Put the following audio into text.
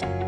Bye.